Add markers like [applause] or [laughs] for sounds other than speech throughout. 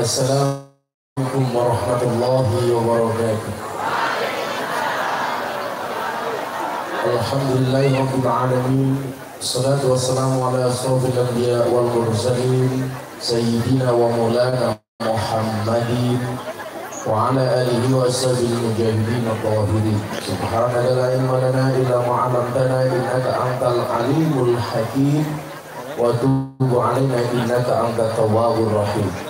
السلام عليكم ورحمة الله وبركاته. الحمد لله رب العالمين الصلاة والسلام على أشرف الأنبياء والمرسلين سيدنا ومولانا محمد وعلى آله وأصحابه المجاهدين الطاهرين. سبحانك لا علم لنا إلا ما علمتنا إنك أنت العليم الحكيم. وتوب علينا إنك أنت التواب الرحيم.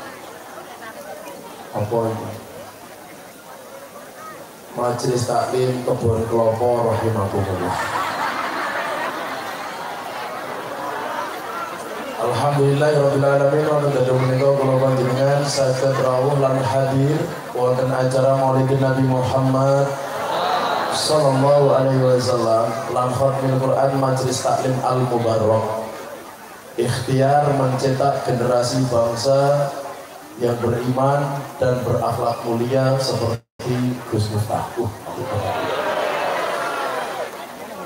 ini? Majelis Taklim Kebun Kelopo Rahimahumullah. Alhamdulillahirrahmanirrahim Wonten dados menika kula panjenengan saged rawuh lan hadir wonten acara Maulidin Nabi Muhammad sallallahu alaihi wasallam lan khatmil Quran Majelis Taklim Al Mubarak. Ikhtiar mencetak generasi bangsa yang beriman dan berakhlak mulia seperti Gus Miftah.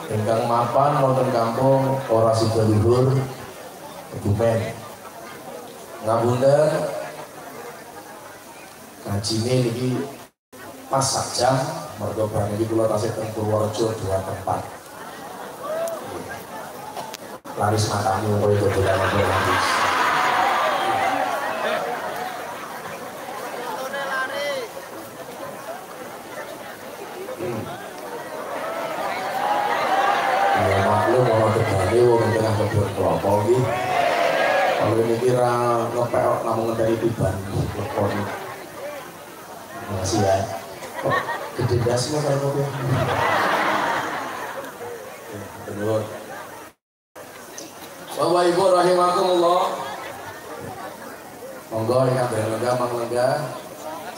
Ingkang mapan wonten kampung ora sida luhur kebumen. Ngapunten ngajine niki pas saja mergo bar niki kula teng Purworejo dua tempat. Laris matamu koyo dodolan laris.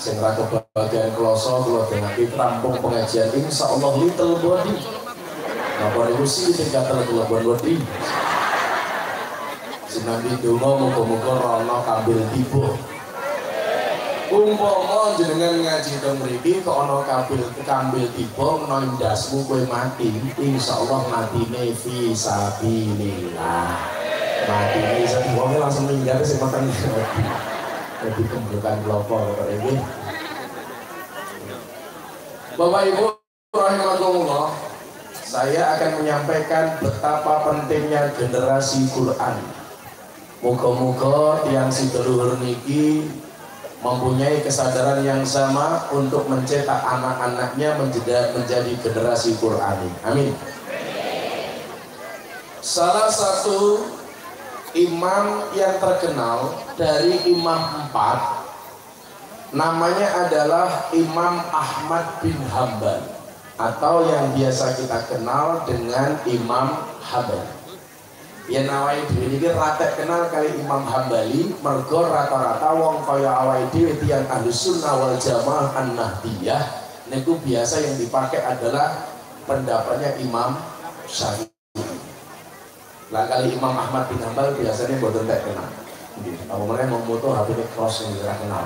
Sing ra kebagian kloso kula dengaki rampung pengajian insyaallah little body. Ibu sih tingkat little body. Sinambi donga muga-muga rono kambil tiba. Umpama jenengan ngaji teng mriki kok ana kambil kambil tiba menawa ndasmu kowe mati, insyaallah matine fi sabilillah. Matine sing wong langsung minggat sing jadi kembukan pelopor kok ini. Bapak Ibu rahimahullah, saya akan menyampaikan betapa pentingnya generasi Quran. Muga-muga tiang si leluhur niki mempunyai kesadaran yang sama untuk mencetak anak-anaknya menjadi, menjadi generasi Qurani. Amin. Salah satu imam yang terkenal dari imam empat namanya adalah Imam Ahmad bin Hambal atau yang biasa kita kenal dengan Imam Hambal ya nawai dhewe ini rata kenal kali Imam Hambali mergo rata-rata wong kaya awake dhewe tiyang ahli sunnah wal jamaah an-nahdiyah niku biasa yang dipakai adalah pendapatnya Imam Syafi'i lah kali Imam Ahmad bin Hambal biasanya boten tak kenal apa mereka mau moto HP cross yang tidak kenal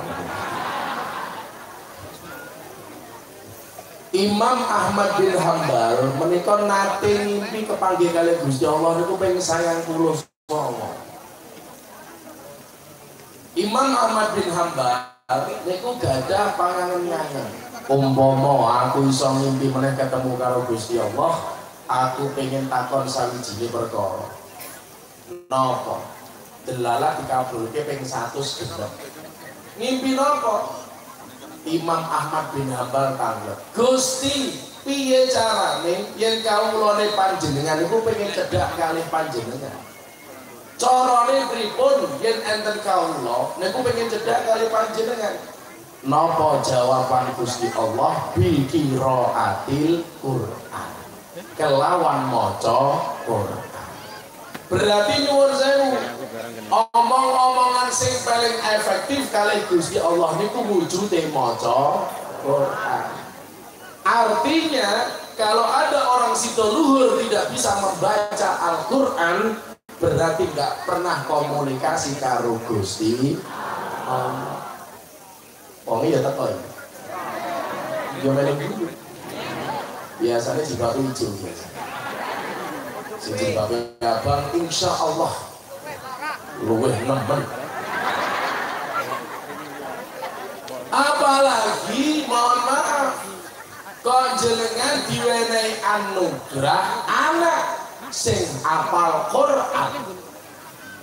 Imam Ahmad bin Hambal menikah nate ngimpi kepanggil kali Gusti Allah niku pengen sayang puluh songo. Imam Ahmad bin Hambal niku gada pangangan nyangen. Umpama aku iso ngimpi meneh ketemu karo Gusti Allah, aku pengen takon sawijine perkara. Napa? Delala dikabulke ping 100 gendeng. Ngimpi napa? Imam Ahmad bin Hambal tanglet. Gusti, piye carane yen kawulane panjenengan iku pengen cedhak kalih panjenengan? Carane pripun yen enten kawula niku pengen cedhak kalih panjenengan? Napa jawaban Gusti Allah bi qiraatil Quran. Kelawan maca Quran. Berarti nyuwun sewu omong-omongan sing paling efektif kali Gusti Allah niku wujude maca Quran. Artinya kalau ada orang situ luhur tidak bisa membaca Al-Quran berarti nggak pernah komunikasi karo Gusti Allah. Oh iya teko ya. Yo dulu. Biasanya juga lucu biasa. Sing abang insya Allah luweh nemen. Apalagi mohon maaf kok jenengan diwenehi anugerah anak sing apal Quran.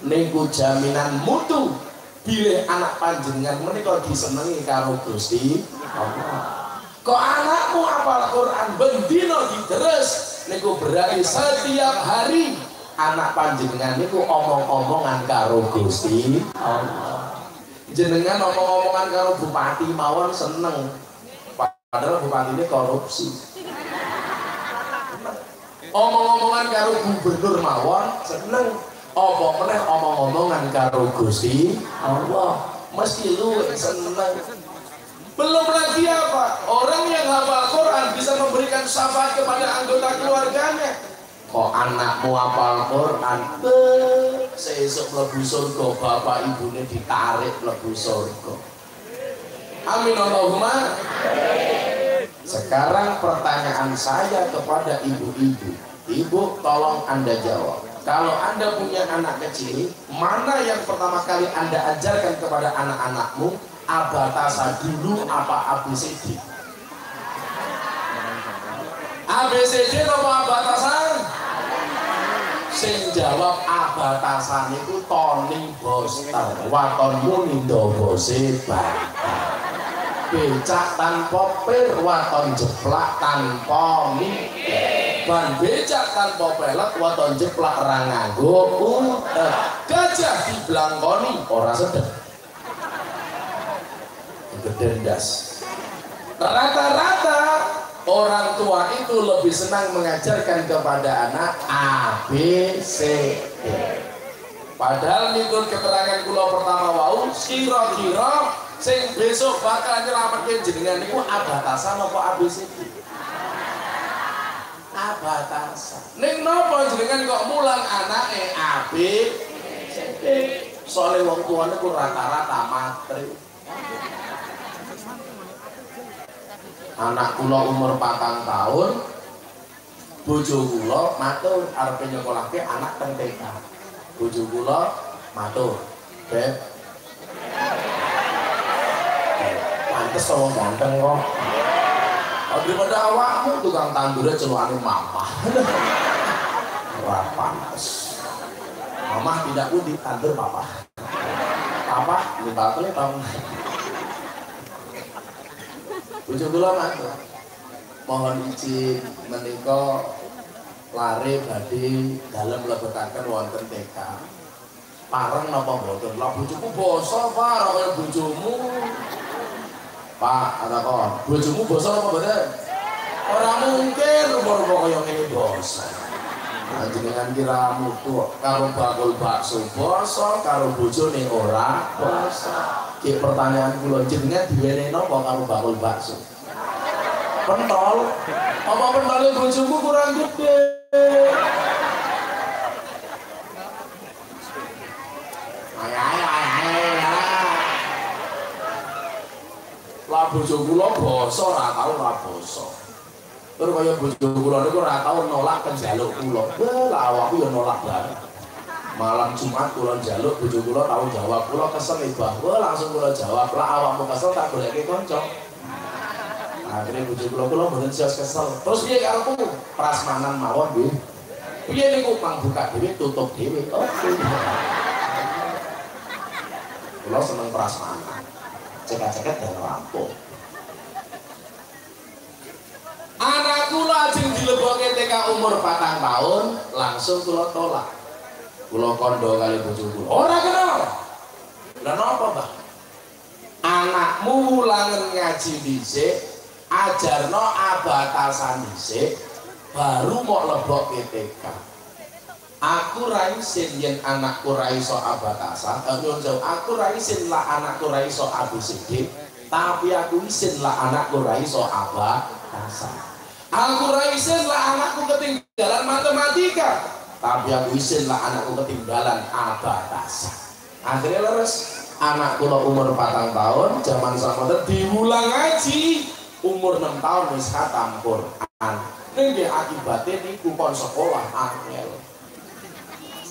Niku jaminan mutu bilih anak panjenengan menika disenengi karo Gusti Allah kok anakmu apal Quran bendino diteres niku berarti setiap hari anak panjenengan niku omong-omongan karo Gusti. Jenengan omong-omongan karo bupati mawon seneng. Padahal bupati ini korupsi. Omong-omongan karo gubernur mawon seneng. Apa meneh omong-omongan karo Gusti Allah. Mesti lu seneng. Belum lagi apa? Orang yang hafal Quran bisa memberikan syafaat kepada anggota keluarganya. Kok anakmu apal Quran? Sesuk mlebu surga bapak ibune ditarik mlebu surga. Amin Allahumma. Sekarang pertanyaan saya kepada ibu-ibu. Ibu tolong anda jawab. Kalau anda punya anak kecil mana yang pertama kali anda ajarkan kepada anak-anakmu abatasa dulu apa ABCD ABCD apa abatasan? Sing jawab abatasan itu Tony Boster waton nindo bose becak tanpa pir waton jeplak tanpa mie ban becak tanpa pelet waton jeplak ranganggo utek. Gajah di belangkoni ora sedek gedendas rata-rata orang tua itu lebih senang mengajarkan kepada anak A, B, C, D. Padahal menurut keterangan kula pertama wau, kira-kira sing besok bakal nyelametke jenengan niku abatasan apa ABCD? Abatasan. Ning napa jenengan kok mulang anake A, B, C, D? Soale wong tuane ku rata-rata matri. Anak kula umur patang tahun bojo kula matur arep nyekolahke anak teng TK. Bojo kula matur. Beb. Pantes wong ganteng kok. Oh, daripada awakmu tukang tandurnya celukane mama. [laughs] Ora pantes. Mama tidak pun ditandur papa. Papa ini bakal tahun Bojo kula matur. Mohon izin menika lare badhe dalem lebetaken wonten TK. Pareng napa mboten? Lah bojoku basa, Pak, kaya bojomu. Pak, ada kok. Bojomu basa apa mboten? Ora mungkin rupa-rupa kaya ngene basa. Panjenengan kira mutu karo bakul bakso basa, karo bojone ora basa. Ki pertanyaan kula jenengan diwene napa karo bakul bakso? Pentol. Apa pentole bojomu kurang gede? Lah bojo kula basa ora tau ora basa. Tur kaya bojo kula niku ora tau nolak penjaluk kula. Lah awakku ya nolak banget. Malam Jumat kula njaluk bojo kula tau jawab. Kula kesel ibah. Langsung kula jawab. Lah awakmu kesel tak goleke kanca. Akhirnya bojo kula kula mboten sias kesel. Terus piye karo Prasmanan mawon nggih. Piye niku pang buka dhewe tutup dhewe. Oke. Kula seneng prasmanan. Ceket-ceket dan rampung. Anak kula ajeng dilebokke TK umur 4 tahun, langsung kula tolak. Kula kondo kali bojo kula. Ora kenal. Lah napa, Pak? Anakmu ulangan ngaji dhisik, ajarno abatasan dhisik, baru mau lebok TK. Aku raisin yen anakku raiso abatasan, nyuwun jauh, aku raisin lah anakku raiso ABCD, tapi aku isin lah anakku raiso abatasan. Aku raisin lah anakku ketinggalan matematika, tapi aku isin lah anakku ketinggalan. Abatasan. Akhirnya leres, anakku lo umur 4 tahun, zaman sama diulang ngaji, umur 6 tahun wis khatam Quran. Ning akibatnya niku kon sekolah angel.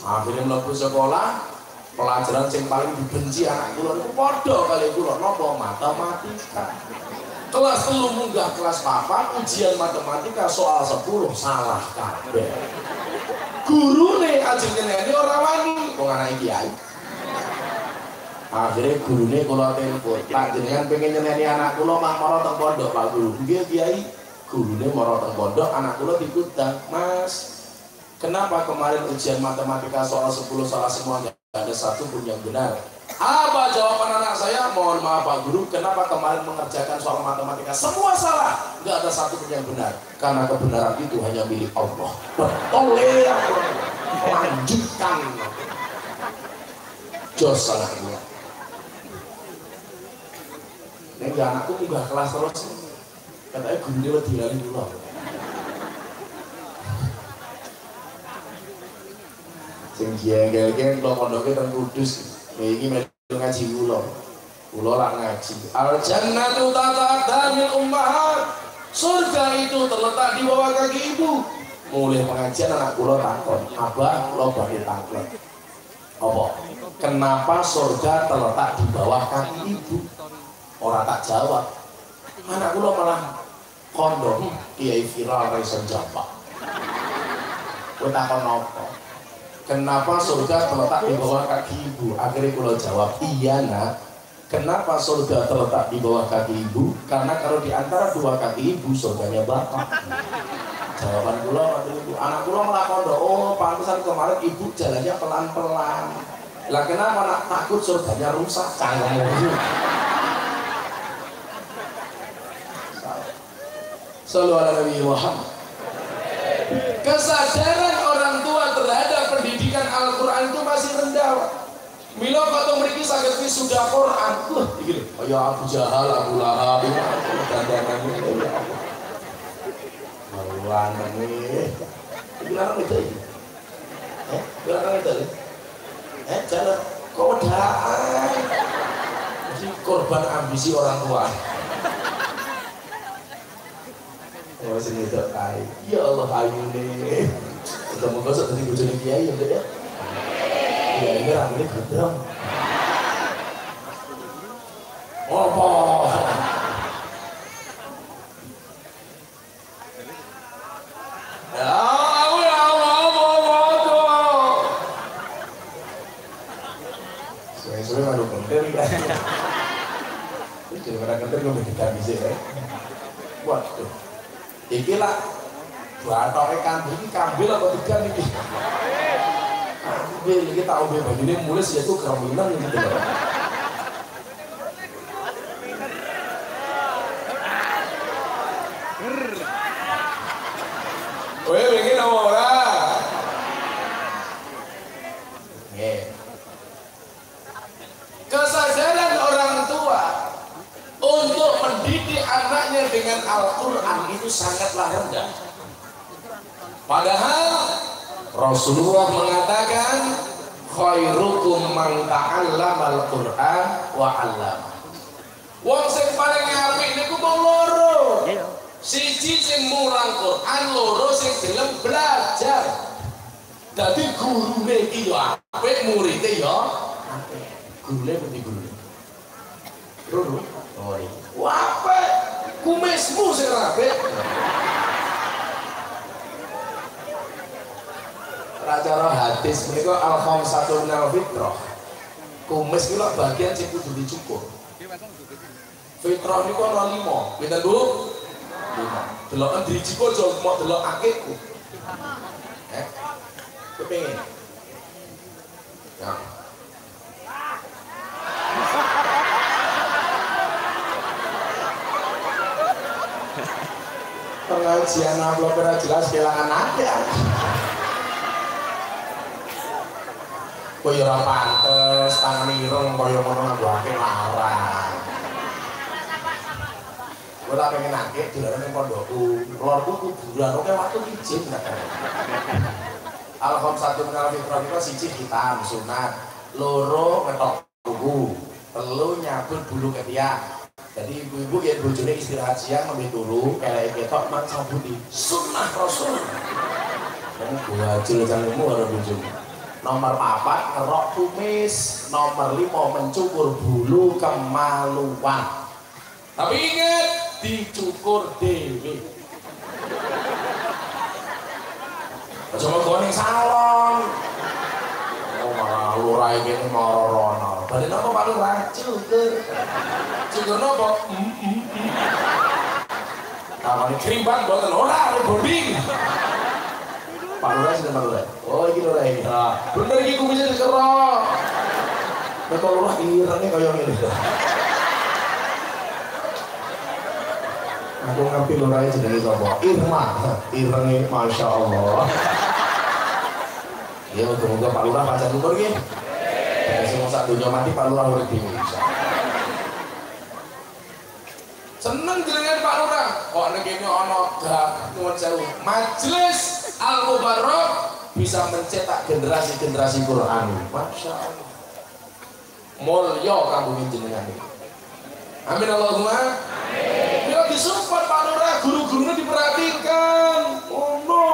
Akhirnya mlebu sekolah pelajaran yang paling dibenci anak kula itu padha kali kula napa? Matematika kelas telu munggah kelas papat ujian matematika soal 10 salah kabeh. Gurune ajeng nyeneni ora wani. Wong anak kiai. Akhirnya gurune kula telepon tak jenengan pengen nyeneni anak kula mah mara teng pondok? Pak Guru nggih kiai. Gurune mara teng pondok anak kula dikutang Mas Kenapa kemarin ujian matematika soal 10 salah semuanya? Ada satu pun yang benar. Apa jawaban anak saya? Mohon maaf Pak Guru, kenapa kemarin mengerjakan soal matematika semua salah? Enggak ada satu pun yang benar. Karena kebenaran itu hanya milik Allah. Betul ya. Lanjutkan. Jos salah dua. Ini anakku juga kelas terus. Katanya guru dia tinggalin dulu. sing jengkel-jengkel kula pondoke teng Kudus iki melu ngaji kula kula lak ngaji. Al jannatu tata'adda min ummahat. Surga itu terletak di bawah kaki ibu. Mulai pengajian anak kula takon. Abah kula badhe takon. Apa? Kenapa surga terletak di bawah kaki ibu? Orang tak jawab. Anak kula malah kondo kiai viral ra iso jawab kowe Kenapa surga terletak di bawah kaki ibu? Akhirnya pulau jawab, iya nak. Kenapa surga terletak di bawah kaki ibu? Karena kalau di antara dua kaki ibu, surganya bapak. Jawaban pulau waktu itu, anak pulau melakukan oh pantesan kemarin ibu jalannya pelan-pelan. Lah kenapa nak takut surganya rusak? Selalu ala Nabi Muhammad. Kesadaran Al-Quran itu masih rendah Milo kata mereka sakit sudah Quran. Wah, ini ya Abu Jahal, Abu Lahab. Ini. Ya Allah Maluan ini Bilang itu Eh, bilang itu Eh, jangan Kodaan Jadi korban ambisi orang tua. Oh, sini itu Ya Allah, ayu nih. Ketemu gosok tadi bujoni kiai ya ya ini rambutnya apa ya ya Suwe-suwe degan di sini. Waduh. Iki lah batoknya kambing ini kambil apa degan ini? Kambil ini tahu bebas ini mulai sih itu keraminan gitu loh. Weh, begini nama orang. Kesadaran orang tua untuk mendidik anaknya dengan Al-Quran itu sangatlah rendah. Padahal Rasulullah mengatakan khairukum man ta'allama al-Qur'an wa 'allama. Wong sing paling apik niku mung loro. Siji sing mulang Quran, loro sing gelem belajar. Dadi gurune iki yo apik, muridé yo apik. Gurune pundi gurune? Loro. Oh iki. Wape kumismu sing apik. Racara hadis menika al khamsatu minal fitrah. Kumis ki bagian sing kudu dicukur. Fitrah niku ana 5. Pinten, Bu? 5. Deloken dicukur aja mau delok akikku. Eh? Kepengin. Ya. Pengajian ora jelas kelangan aja. Kaya ora pantes, tangan ireng kaya ngono nganggoake larang. Gue tak pengen nangkep dolanan ning pondokku. Lorku kuburan, oke waktu izin Alham satu mengalami fitrah kita siji hitam sunat, loro ngetok tubuh, telu nyabut bulu ketiak. Jadi ibu-ibu ya bojone istirahat siang lebih turu, kayak ketok man sabuti sunnah rasul. Kamu gua hasil janganmu harus bojone. Nomor empat ngerok kumis, nomor lima mencukur bulu kemaluan. Tapi ingat dicukur dewi. Aja mau ning salon. Oh malah lurah rono. Balen apa Pak Lurah? Cukur. Cukur napa? Mm mm. Kamane krimbat boten ora bonding. Pak Lurah sudah Pak Lurah. Oh iki Lurah iki. Nah, bener iki kumisnya dikerok. Nek Lurah irenge kaya ngene. Aku ngerti lurahnya jenenge sapa? Irma. Irenge Masya Allah. Ya moga-moga Pak Lurah pacar lumpur iki. Ya sing sak dunya mati Pak Lurah urip Indonesia. Seneng jenengan Pak Lurah. Kok nek kene ana gak nuwun sewu. Majelis Al Mubarok bisa mencetak generasi-generasi Quran. Masya Allah. Mulya jenengan ini. Amin Allahumma. Amin. Ya disupport Pak Lurah, guru-gurunya diperhatikan. Oh no.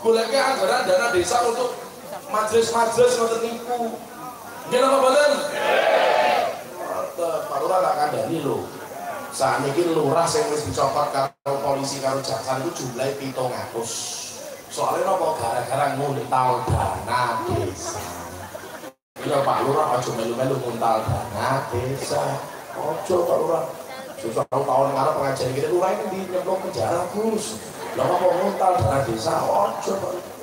Goleknya anggaran dana desa untuk majelis-majelis ngoten niku. Nggih napa boten? Nggih. Pak Lurah gak kandhani lho. Saat ini lurah sing wis dicopot karo polisi karo jaksa itu jumlahnya 700. Soalnya napa gara-gara nguntal dana desa. Iya Pak Lurah aja melu-melu nguntal dana desa. Ojo Pak Lurah. Susah tahu tahun ngarep pengajian kita lurah ini di nyemplung penjara Gus. Lah kok nguntal dana desa ojo Pak Lurah.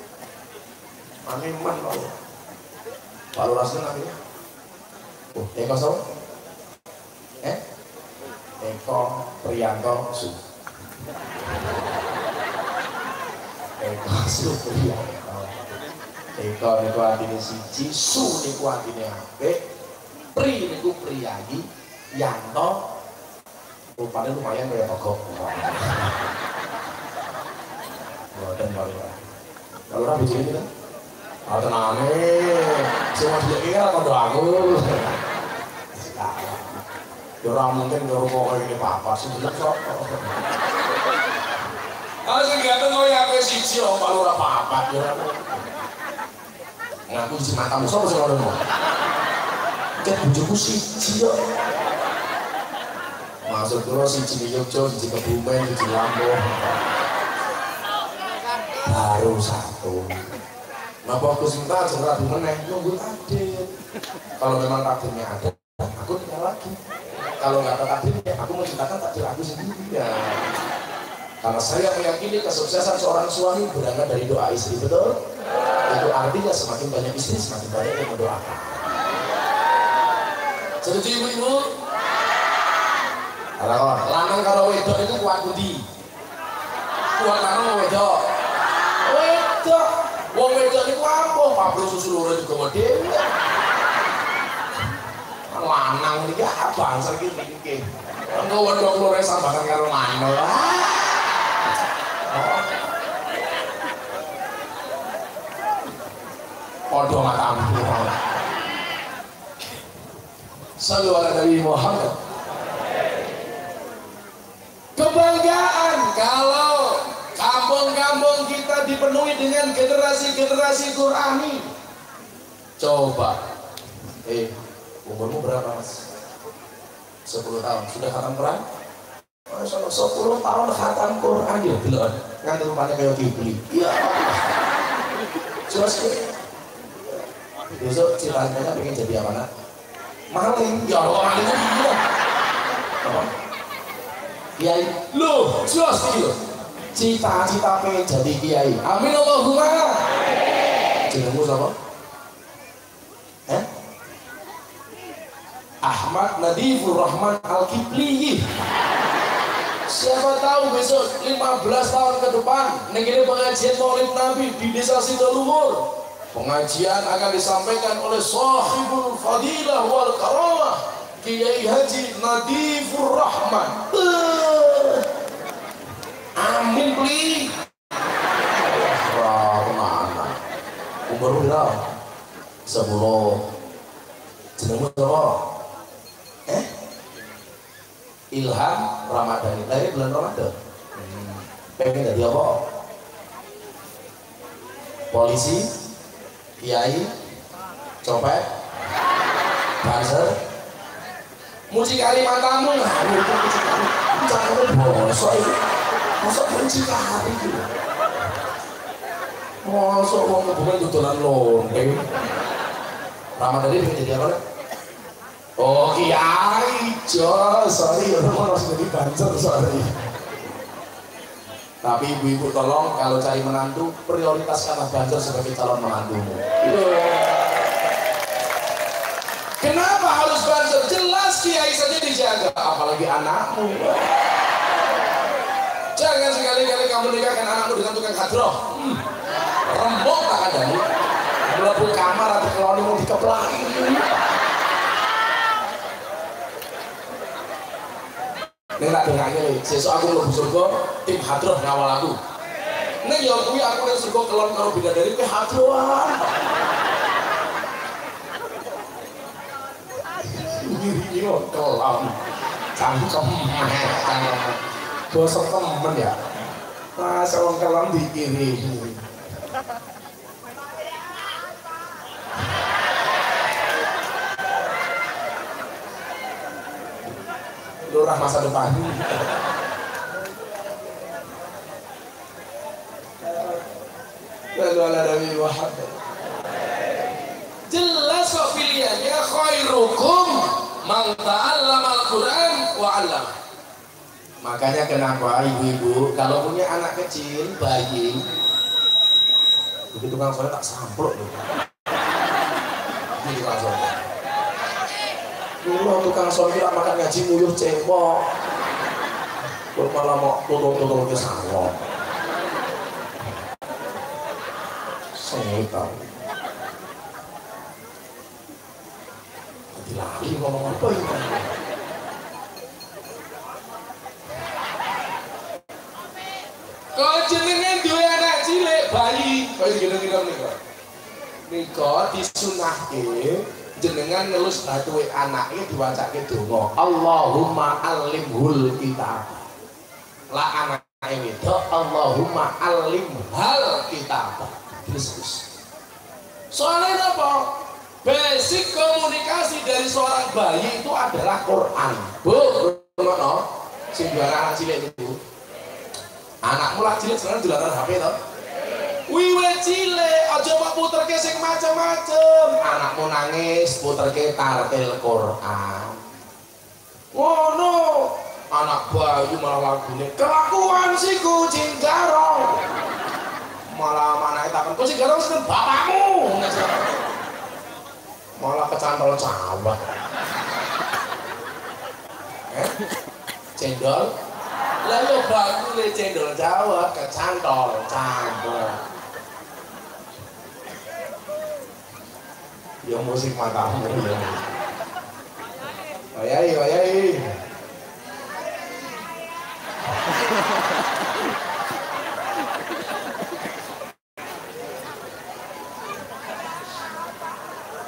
Animan Pak Lurah. Pak Lurah seneng namanya. Oh, sama? Eh? Eko Priyanto Su. Eko Su Priyanto. Eko niku artine siji, Su niku artine apik. Pri niku priyayi, Yanto rupanya lumayan kayak togok. Boten Pak Lurah. Pak Lurah bojone kita? Ah tenane. Sing mas iki kan kondo aku. Ya ora mungkin karo kok ngene papa bener kok. Ah sing ganteng koyo aku siji lho Pak Lurah papat ya ora. Ngaku si matamu sapa sing ngono? Ket bojoku siji kok. Maksud kula siji di Yogyo, siji Kebumen, siji Lampung. Baru satu. Napa Gus minta aja rabi meneh nunggu takdir. Kalau memang takdirnya ada, aku tinggal lagi. kalau nggak ada takdir ya aku menciptakan takdir aku sendiri ya karena saya meyakini kesuksesan seorang suami berangkat dari doa istri betul? Itu artinya semakin banyak istri semakin banyak yang mendoakan. Setuju ibu-ibu? Kalau lanang karo wedok itu kuat budi. Kuat karo wedok. Wedok. Wong wedok itu apa? Pabrik susu loro juga model lanang iki bangsa iki iki engko wedok loro sambakan karo lanang Podo matamu. Sallu ala Nabi Muhammad. Kebanggaan kalau kampung-kampung kita dipenuhi dengan generasi-generasi Qurani. Coba. Eh, umurmu berapa mas? 10 tahun. Sudah khatam Quran? Masya Allah, 10 tahun khatam Quran belum. Nganti rumahnya kayak Ghibli. Jelas besok cita-citanya pengen jadi apa nak? maling ya kiai loh jelas gitu cita-cita pengen jadi kiai amin Allahumma jenengmu siapa? eh? Ahmad Nadifur Rahman Al-Kipli siapa tahu besok 15 tahun ke depan negeri pengajian maulid Nabi di desa Sidolumur Pengajian akan disampaikan oleh sahibul fadilah wal karamah Kiai Haji Nadifur Rahman. Uh, amin beli. Wah, ke mana? Umur berapa? Sepuluh. Jenengmu? Ilham Ramadhani. Lahir bulan Ramadan. Hmm. Pengen jadi apa? Polisi? kiai copet banser muji kalimantanmu nah jangan bosok itu bosok muji kali itu bosok mau ngebukan tutulan lonteng Ramadan ini jadi apa Oh kiai, jo, sorry, orang harus jadi banser, sorry. Tapi ibu-ibu tolong kalau cari menantu prioritaskanlah Banjar sebagai calon menantumu. Kenapa harus Banjar? Jelas kiai saja dijaga, apalagi anakmu. Jangan sekali-kali kamu nikahkan anakmu dengan tukang kadroh. Hmm. Rembok tak ada nih. Melepuh kamar atau keloni mau dikeplaki. Ning tak dengake sesuk aku mlebu surga tim hadroh ngawal aku. Ning ya kuwi aku ning surga kelon karo bidadari ke hadrohan. Ini kok kelon. Cangkem. Bosok temen ya. Masa wong kelon dikirim. Lurah masa depan. Jelas kok pilihannya khairukum man ta'allama al-Quran wa 'allam makanya kenapa ibu-ibu kalau punya anak kecil bayi begitu kan saya tak samplok loh. Ini langsung Dulu tukang sortir makan ngaji muyuh cempok. Kok malah mau tutul-tutul ke sawah. Tahu. Jadi lagi ngomong apa ini? Kau jenengan dua anak cilik bayi, kau jenengan kita menikah. Nikah disunahke jenengan ngelus batu anaknya diwacake donga. Allahumma alimhul kitab. Lah anaknya itu Allahumma alim hal kitab Kristus soalnya apa? Basic komunikasi dari seorang bayi itu adalah Quran. Bu no? Sing anak cilik itu. Anakmu lah cilik sekarang dolanan HP toh Wiwe cile, aja pak puter sing macam-macam. Anakmu nangis, puter ke tartil Quran. ngono. Anak bayu malah lagune kelakuan si kucing garong malah mana itu kan kucing garong sih bapakmu. Malah kecantol cabat eh? Cendol? Lalu bagus cendol jawa kecantol cabat yang musik matamu ya. Wayai, wayai.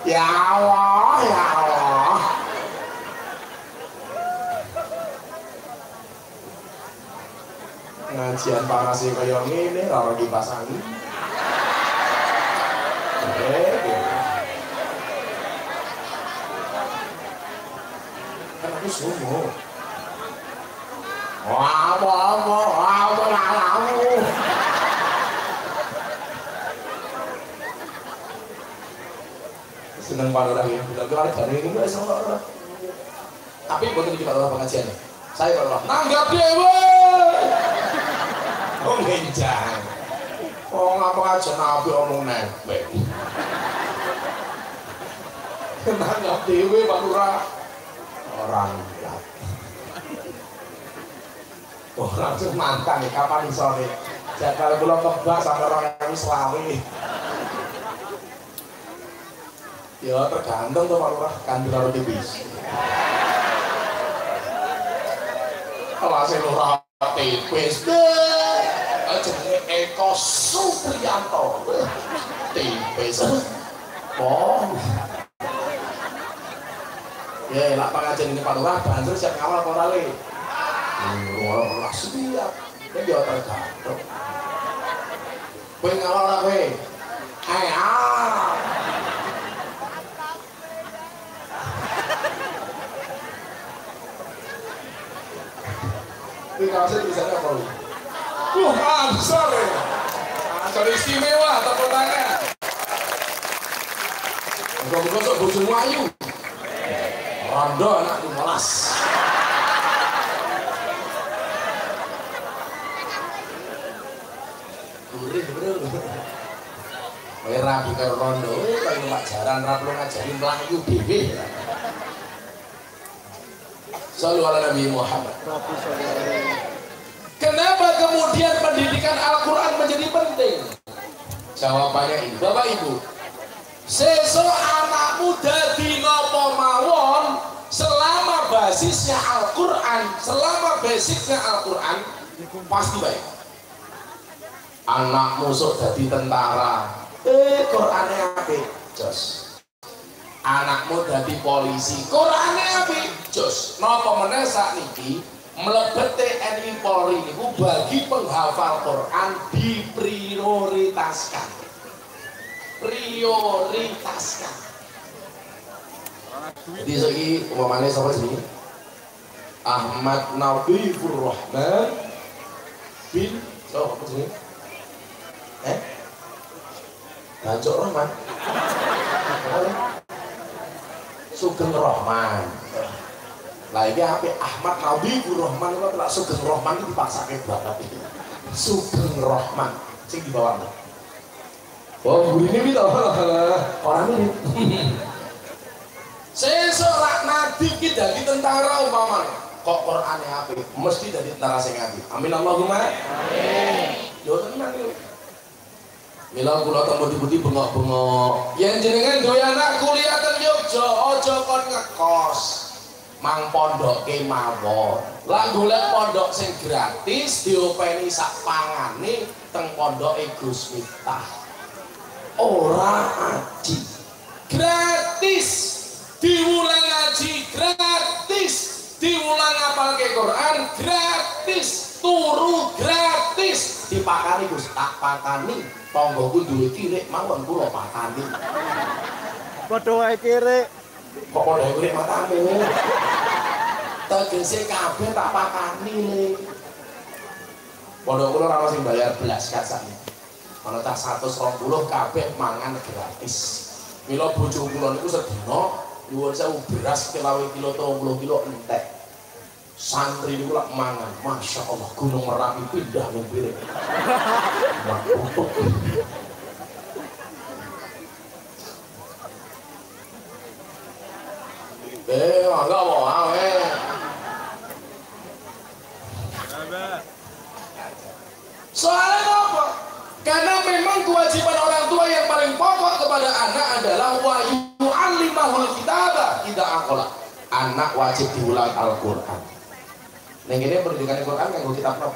Ya Allah, ya Allah. Ngajian panasnya kayak gini, rara dipasangi. Eh, kan aku sumo wah wah wah wah seneng pada lagi gue ada ini gue sama tapi bukan di pada pengajian saya kalau nanggap dewa oh oh ngapa aja nabi omong nebek [laughs] nanggap dewa pak lurah orang lihat orang itu mantan nih kapan nih? Kalau belum kebak sama orang yang selawi. Ya tergantung tuh Pak Lurah. Kantor harus tipis. Kalau saya Lurah tipis deh. Jenenge Eko Supriyanto tipis. Oh ya lah pengajian ini Pak Lurah banjir siap ngawal korale Lurah siap kan dia tergantung kowe ngawal ora kowe ayo ah Ini kaosnya tulisannya apa lu? Uh, besar ya. Ansor istimewa, tepuk tangan. Muka-muka sok bojomu ayu. Rondo anak 15. Gurih bro. Kayak rabi karo rondo, kayak pelajaran lo ngajarin melayu dhewe. Selalu ala Nabi Muhammad. Kenapa kemudian pendidikan Al-Quran menjadi penting? Jawabannya ini, Bapak Ibu. Seso basisnya Al-Quran, selama basicnya Al-Quran pasti baik. Anak musuh jadi tentara, eh Qurannya apa? Jos. Anakmu jadi polisi, Qurannya apa? Jos. Nopo meneh niki mlebet TNI Polri niku bagi penghafal Quran diprioritaskan. Prioritaskan. Jadi segi umpamanya sama sini Ahmad Nabifur Rahman bin so apa sini? Eh? Bancok Rahman. Sugeng Rahman. Lah ini apa Ahmad Nabifur Rahman itu telah Sugeng Rahman itu dipaksa ke banget Sugeng Rahman sing di bawah. Oh, guru ini bisa orang ini. Seseorang nabi kita di tentara umpamanya kok Quran yang api mesti jadi tentara sing api amin Allahumma amin. Yo tenan yo Mila kula temu budi bengok-bengok. Yang jenengan doyan anak kuliah teng Yogya aja kon ngekos. Mang pondok ke mawon lah golek pondok sing gratis diopeni sak pangane teng pondok Gus Miftah. Ora aji gratis. Diulang ngaji gratis diulang apal ke Quran gratis. Turu gratis. Dipakani Gus. Tak pakani tonggoku duwe kirik mawon kula pakani padha wae kirik. Kok padha kirik matamu? Tegese kabeh tak pakani le pondok kula ora sing bayar belas kasane ana cah 120 kabeh mangan gratis. Mila bojo kula niku sedina nyuwun sewu beras kelawe kilo 30 kilo entek santri lak mangan. Masya Allah gunung merapi pindah nih [laughs] piring eh enggak mau eh. Soalnya apa? Karena memang kewajiban orang tua yang paling pokok kepada anak adalah wahyu alimahul kitabah. Tidak akola anak wajib diulang Al-Quran Neng ini pendidikan Al-Quran yang kita apa?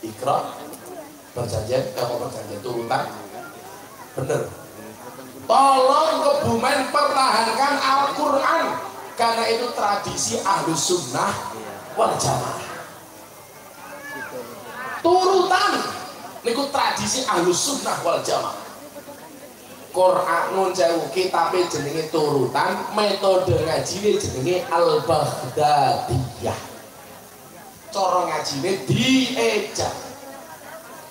Ikra, perjanjian, kamu perjanjian turutan, bener. Tolong kebumen pertahankan Al-Quran karena itu tradisi ahlu sunnah wal jamaah. Turutan, niku tradisi ahlu sunnah wal jamaah. Quran jauh kitabnya jenenge turutan, metode ngaji jenenge al-Baghdadiyah cara ngajine diejak.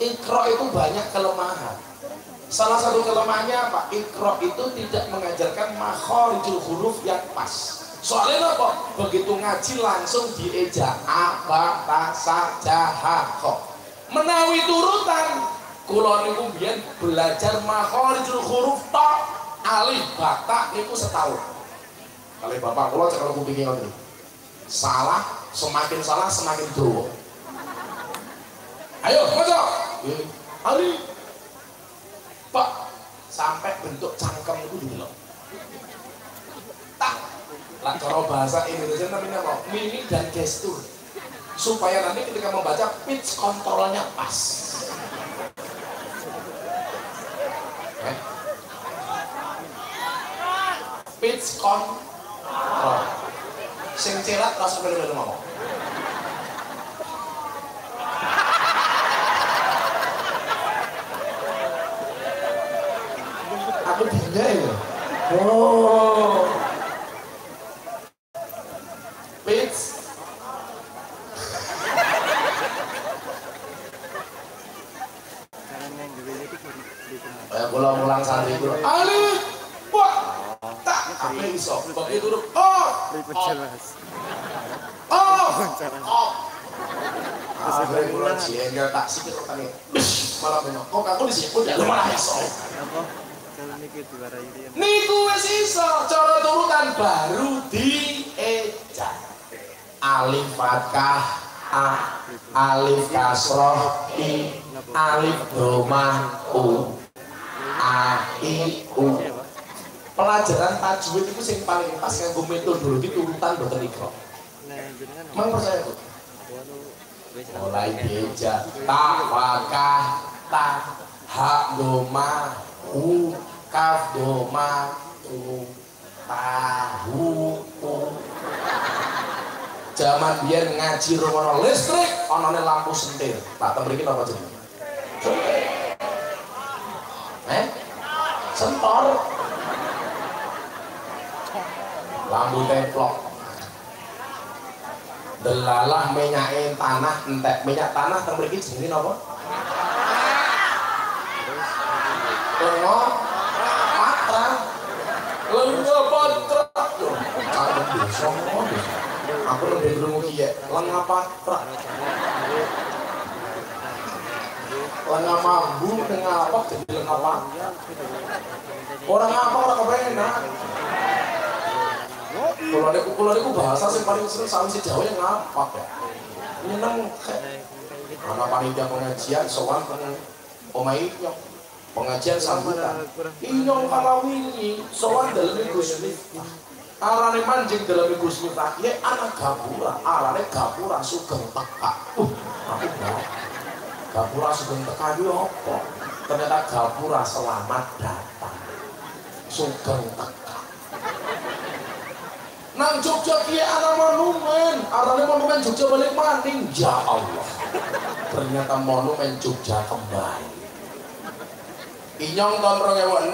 Ikro itu banyak kelemahan. Salah satu kelemahannya apa? Ikro itu tidak mengajarkan makhorijul huruf yang pas. Soalnya apa? Begitu ngaji langsung diejak. Apa tasa jahako menawi turutan. Kulon biyen belajar makhorijul huruf tok alif batak niku setahun. Kali bapak kula cekal kupinge ngoten. Salah semakin salah semakin tua ayo maca hari pak sampai bentuk cangkem itu dulu tak. Lah cara bahasa Indonesia namanya apa? Mimik dan gestur. Supaya nanti ketika membaca pitch kontrolnya pas. Eh? pitch control sing cerat rasa melu-melu ngomong. Alif fathah A Alif kasroh I Alif domah U A I U. Pelajaran tajwid itu yang paling pas nganggo metodologi turutan boten ikro. Nah, jenengan Mang percaya wis Mulai beja ta wakah ta ha doma hu kaf doma u tahu u Zaman biar ngaji rumono listrik, onone lampu sentir. Tak temrikin apa jadi? Eh? Sentor. lampu templok delalah minyakin tanah entek minyak tanah teng mriki jenenge napa lengo patra lengo patra aku bisa krungu kiye lengo patra lengo mambu dengan apa? Jadi lengo patra orang apa? Orang nah kalau ada kalau ada bahasa sih paling sering sama si Jawa yang ngapak ya. Nang anak panitia pengajian peng omai nyok pengajian sambutan. Inyong kalau ini sowan dalam Gus Miftah. Arane mancing dalam Gus Miftah ya anak gapura, arane gapura sugeng teka. Uh. Gapura sugeng teka itu apa? Ternyata gapura selamat datang. Sugeng teka. Nang Jogja kia ana monumen, arane monumen Jogja balik maning. Ya Allah. Ternyata monumen Jogja kembali. Inyong tahun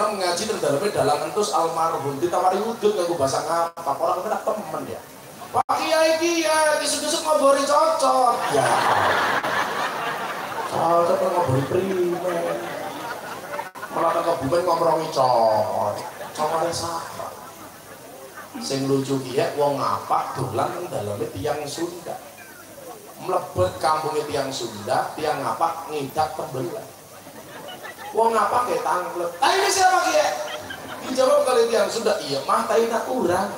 2006 ngaji dan dalamnya dalam entus almarhum ditawari wudud nganggo bahasa ngapa orang kena temen ya. Pak Kiai Kiai kisuk-kisuk ngobori cocok. Ya. Cocok ngobori primen. Malah ke kebumen ngomrongi cocok. Cocoknya sama sing lucu kia wong ngapak dolan nang daleme tiyang Sunda mlebet kampungnya tiang Sunda, tiang ngapak ngidak tembelan. Wong ngapak kayak tanglet. Ah ini siapa kia? Dijawab kali tiang Sunda, iya mah tapi tak kurang.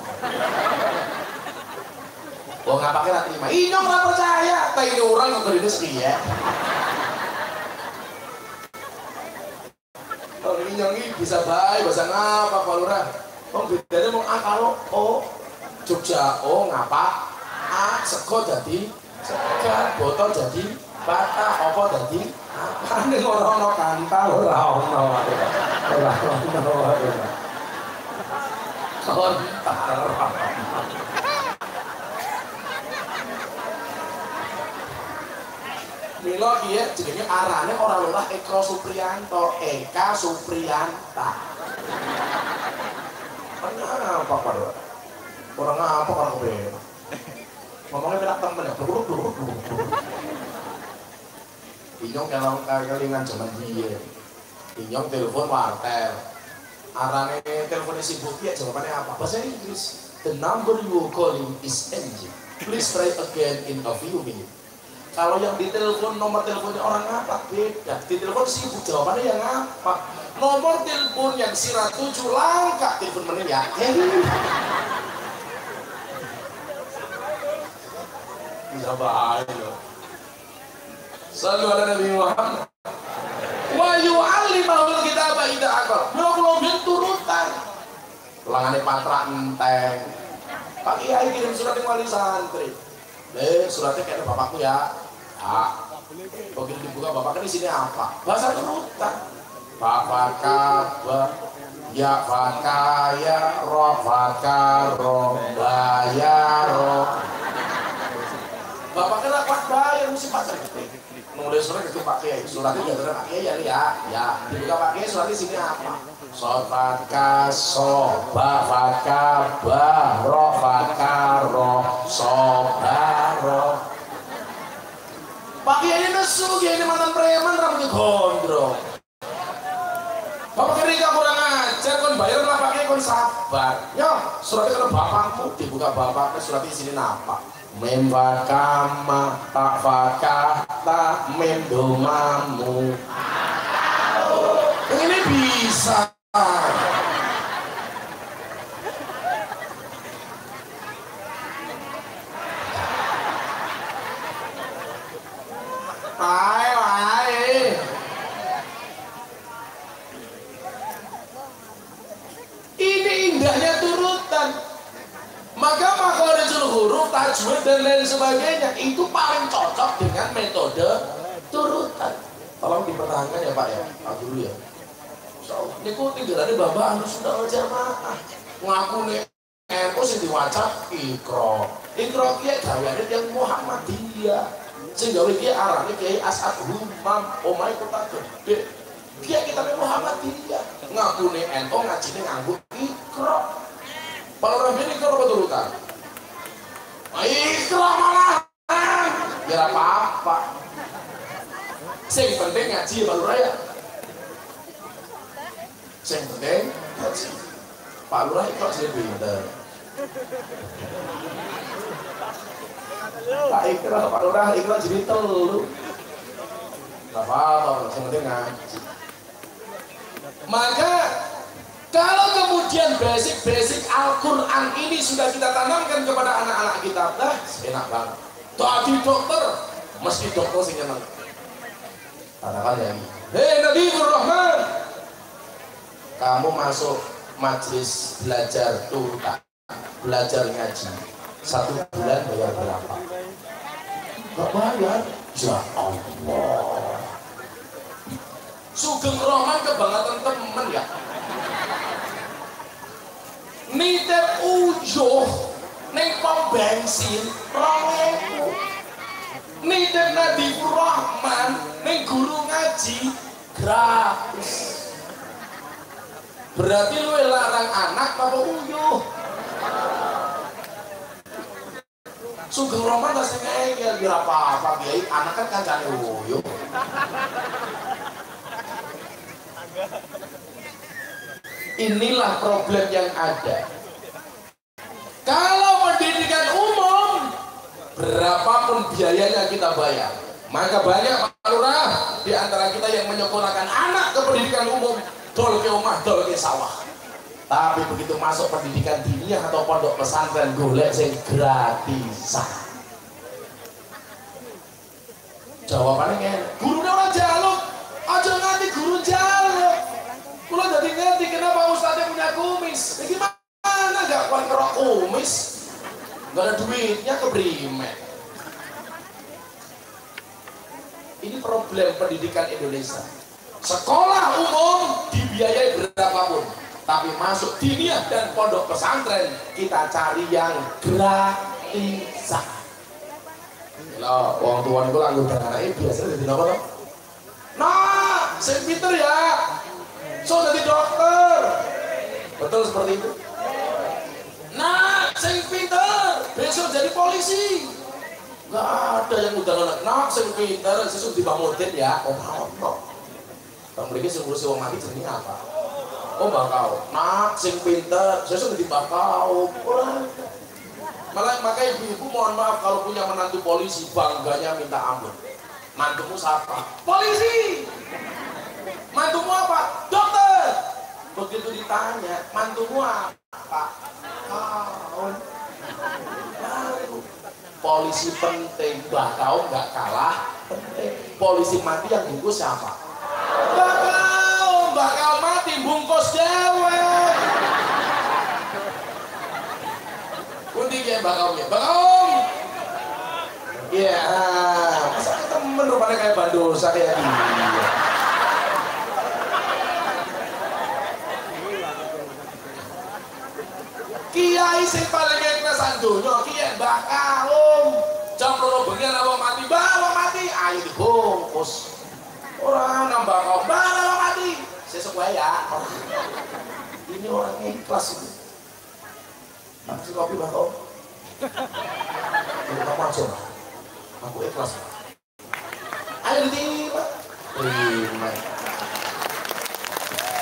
Wong ngapak kira terima. Inyong nggak percaya, tapi ini orang yang berdiri ya. Kalau ini bisa baik, bahasa ngapa Pak Lurah? Oh bedanya mau A kalau O Jogja O ngapa A sego jadi segar botol jadi bata opo jadi nih orang no kanta ora ono ora ora kontar Milo iya jenenge arane ora lurah Eko Supriyanto, Eka Supriyanta. Kenapa Pak? Orang apa orang kebenar? Ngomongnya benak temen ya, dulu. Inyong kalau kelingan zaman dia, Inyong telepon wartel. Arane teleponnya sibuk ya jawabannya apa? Bahasa Inggris. The number you are calling is empty. Please try again in a few minutes. Kalau yang ditelepon nomor teleponnya orang apa beda. Ditelepon sibuk jawabannya yang apa. Nomor telepon yang sirah tujuh langkah telepon mana ya. [laughs] Bisa bahaya Selalu ada Nabi Muhammad. Wa yu'allimahul kitaba ida akal. Nyoklo turutan. Langannya patra enteng. Pak Kiai kirim surat yang wali santri. Eh, suratnya kayak bapakku ya. Ah. Begitu dibuka bapaknya di sini apa? Bahasa turutan. Bapak kabar ya fakaya ro fakaro bayaro Bapak kena bayar mesti pacar nulis surat itu Pak Kiai. Suratnya ya Pak Kiai ya ya. Ya. Dibuka Pak Kiai suratnya sini apa? Sofaka soba faka ba ro faka ro sobaro Pak Kiai nesu Kiai ini mantan preman rambutnya gondrong. Bapak ketika kurang ajar kon bayar lah pakai kon sabar. Yo, suratnya kalau bapakmu dibuka bapaknya suratnya sini napa? Membakama tak fakata mendomamu. Ini bisa. Ini indahnya. Maka makhorijul huruf, tajwid dan lain sebagainya itu paling cocok dengan metode turutan. Tolong dipertahankan ya Pak ya, Pak Guru ya. So, ini kok tinggalannya Bapak harus sudah jamaah. Ngaku nih NU sing diwaca ikro. Ikro kia gaweane yang. Sing gawe kia arane kiai Asad Humam, omahe kota gede. Kia kita Muhammadiyah. Ngaku nih NU ngajine nganggo ikro. Kalau orang ini ikro apa turutan? Ikro malah. Biar apa-apa. Sing penting ngaji baru raya. Sing penting ngaji. Pak Lurah itu jadi pinter. Pak Ikra, Pak Lurah Ikra jadi telu. Gak apa-apa, yang penting ngaji. Maka kalau kemudian basic-basic Al-Quran ini sudah kita tanamkan kepada anak-anak kita, dah enak banget. Tadi dokter, mesti dokter sih nyeneng. Katakan ya, hei Nabi Rahman, kamu masuk majlis belajar turutan, belajar ngaji, satu bulan bayar berapa? Gak bayar, ya Allah. Sugeng Roman kebangetan temen ya. Nitip ujuh neng pom bensin rong. Nitip Nadifur Rahman neng guru ngaji gratis. Berarti lu larang anak apa uyuh? Sugeng Roman tak sing engel biar apa-apa kiai anak kan kancane uyuh. Inilah problem yang ada. Kalau pendidikan umum Berapapun biayanya kita bayar. Maka banyak Pak Lurah di antara kita yang menyekolahkan anak ke pendidikan umum, dol ke rumah, dol ke sawah. Tapi begitu masuk pendidikan diniyah atau pondok pesantren golek sing gratisan. Jawabannya kan, gurunya orang jaluk, aja nganti guru jaluk. Kulo jadi ngerti kenapa ustadznya punya kumis. Ya gimana kuat kerok kumis? Gak ada duitnya kebrimet. Ini problem pendidikan Indonesia. Sekolah umum dibiayai berapapun, tapi masuk diniyah dan pondok pesantren kita cari yang gratisan. Lah, wong tuan itu lagu anak biasanya jadi apa? Nah, saya pinter ya. So jadi dokter. Betul seperti itu. Nah, saya pinter. Besok jadi polisi. Gak ada yang udah nolak. Nah, saya pinter. Sesuatu di Bangudin ya. Oh, no. Kamu mereka sing ngurusi wong mati jenenge apa? Oh, bakau. Nah, sing pinter. Sesuatu di bakau. Malah makanya ibu-ibu mohon maaf kalau punya menantu polisi bangganya minta ampun. Mantumu siapa? Polisi. Mantumu apa? Dokter. Begitu ditanya, mantumu apa? Kau. Polisi penting, bah kau nggak kalah. Polisi mati yang bungkus siapa? Mbak kau mati bungkus dewek. Pundi ya Mbak Kaum ya? Mbak Kaum! Iya, masa temen rupanya kayak bandosa kayak dia. Kiai sing paling kesan donya kiai Mbak Kaum. Jam loro bengi ana wong mati, Mbak wong mati, ayo dibungkus. Ora nambah kau, Mbak ana wong mati. Sesuk wae ya. Ini orang ikhlas ini. Kasih kopi Mbak Kaum. Kamu Mbak. Aku ikhlas. Ayo diterima. Terima.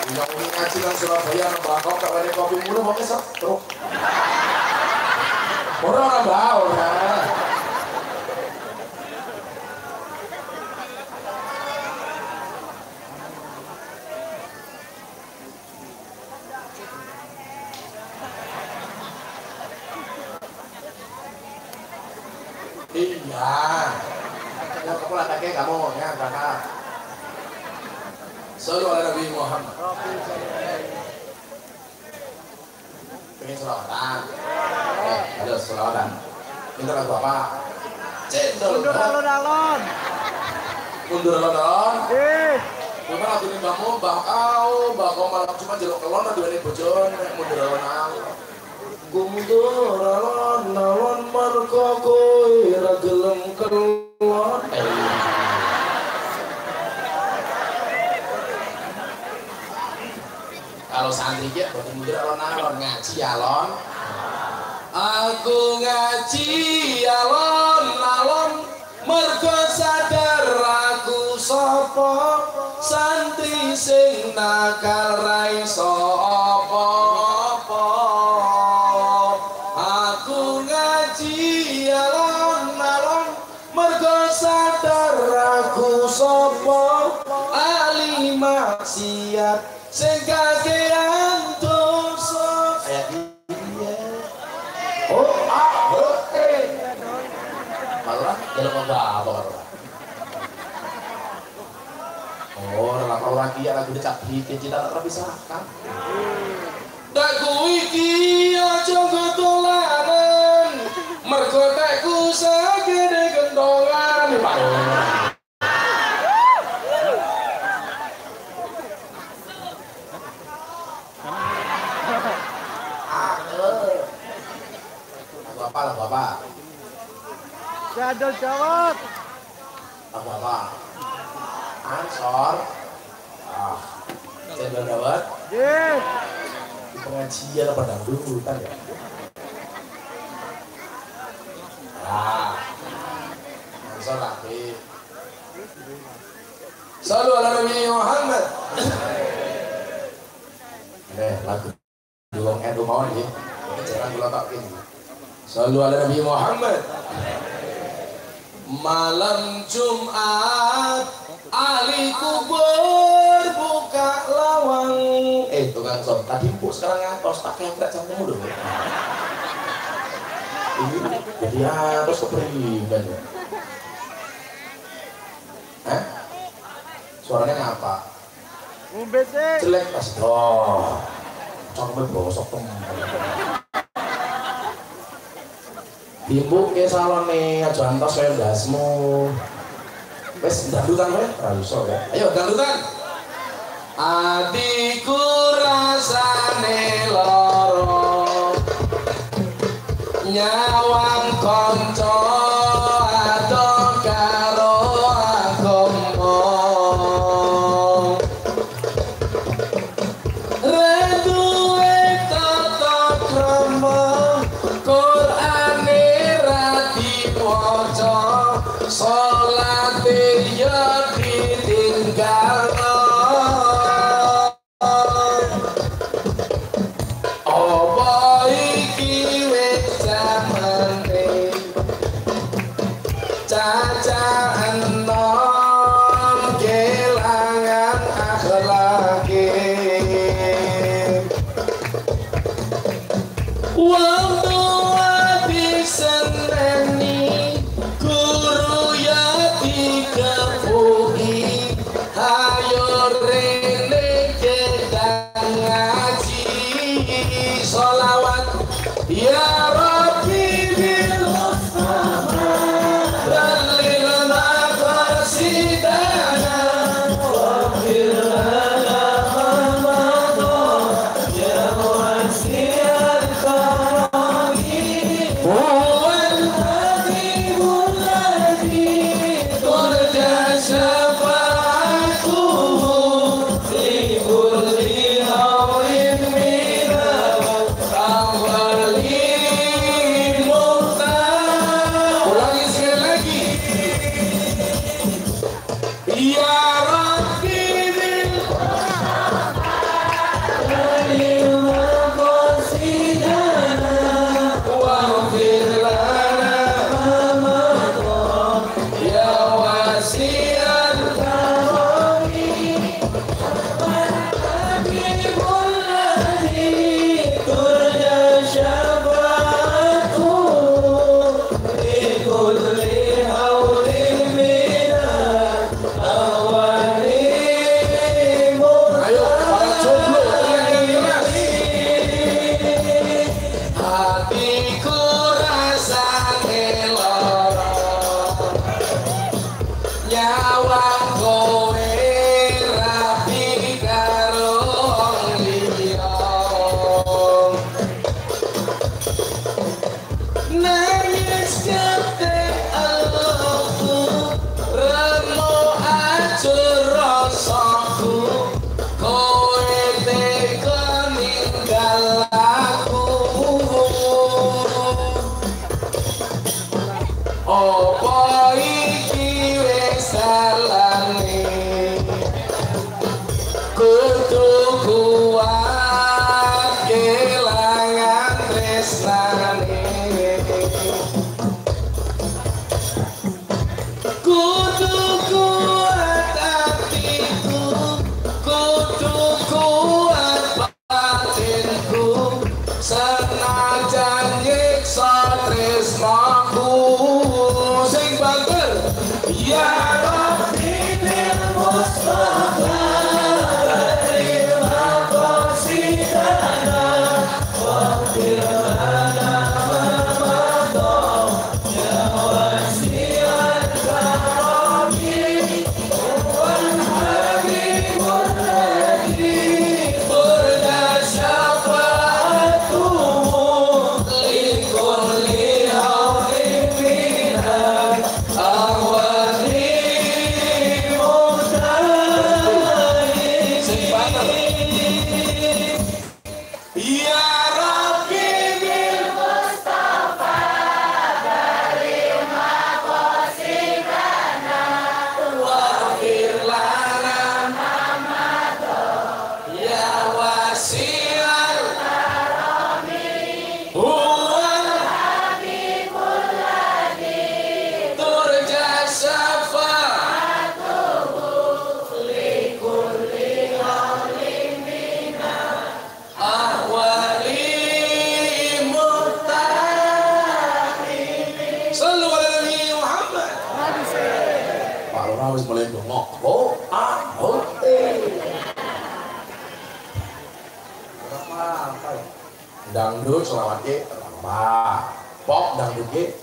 Undang undang ngaji nang Surabaya nang Kaum tak ada kopi mulu mau. Terus. Orang orang bau ya. Iya. Ya kamu lagi kamu ya kakak. Selalu ala Nabi Muhammad. Pengen selawatan. Eh, ada selawatan. Minta lagu apa? Cendol. Mundur alon-alon. Mundur alon-alon. Eh, Cuma lagu ini mbakmu, mbak kau, mbak kau malam cuma jelok kelon, nanti ini bojon, mundur alon-alon. Mundur alon-alon, marko kowe, ragelem kelon. Kalau santri ya, buat mundur alon-alon, ngaji alon. Aku ngaji alon-alon, mergo sadar aku sapa santri sing nakal ra iso apa-apa Ya lagu decak bikin kita tak terpisahkan. Daku iki aja ketularan, mergo tekku segede gendongan. Lagu apa? Lagu apa? jadul jawab. Lagu apa? Ansor. Jenderal Dawat. Di pengajian apa dah? dulu ya? Nah, masa nanti. Selalu ala Nabi Muhammad. Eh, lagu dulung endu mau nih. Jangan gula tak ini. Selalu ala Nabi Muhammad. Malam Jumat, Ali kubur. Kang Tadi empuk sekarang ngakos, pakai agak kamu dong. Ini jadi harus keperingan ya. eh? Suaranya ngapa? Jelek pasti. Oh. cuma berbosok temen. Ibu ke salon nih, aja saya udah dasmu. Wes dangdutan wae, ra ya. Ayo dangdutan. Nyawang kon